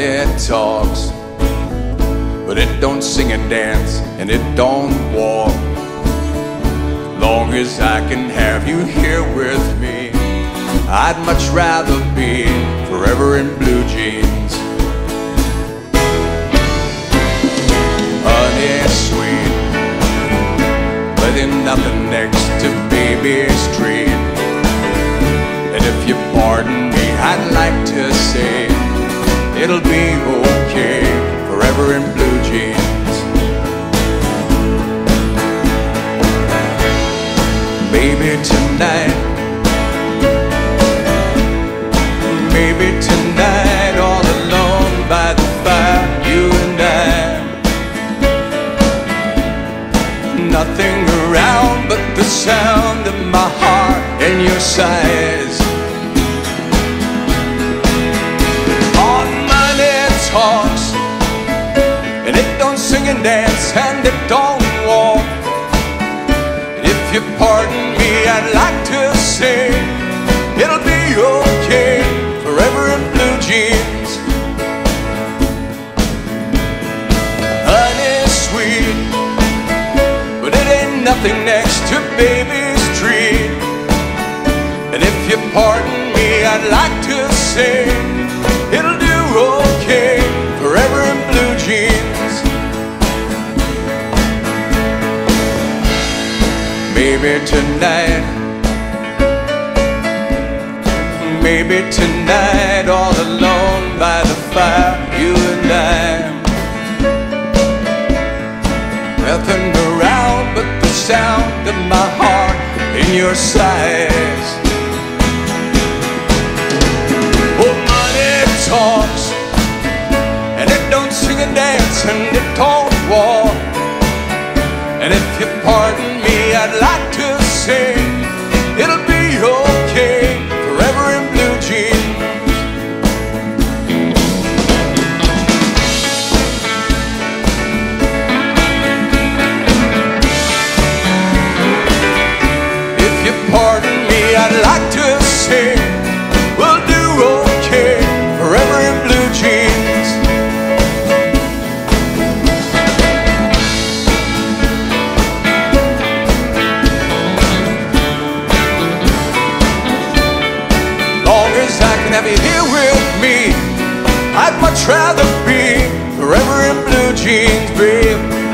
Money talks, but it don't sing and dance, and it don't walk. Long as I can have you here with me, I'd much rather be forever in blue jeans. Honey, sweet, but there's nothing next to baby's treat. And if you pardon me, I'd like to it'll be okay forever in blue jeans. Maybe tonight, maybe tonight, all alone by the fire, you and I. Nothing around but the sound of my heart and your sighs. Dance, and it don't walk. If you pardon me, I'd like to say it'll be okay forever in blue jeans. Honey, sweet, but it ain't nothing next to baby's treat. And if you pardon me, I'd like to say Maybe tonight, maybe tonight, all alone by the fire, you and I. Nothing around but the sound of my heart in your sighs. Oh, money talks, and it don't sing and dance, and it don't walk. And if you pardon me, I'd like to have you here with me, I'd much rather be forever in blue jeans, babe.